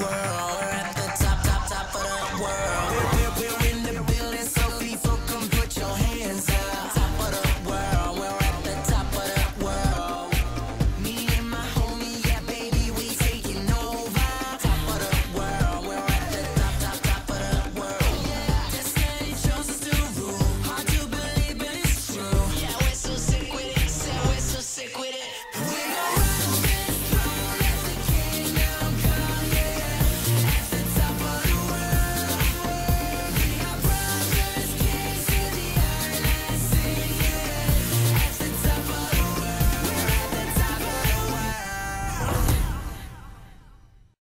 world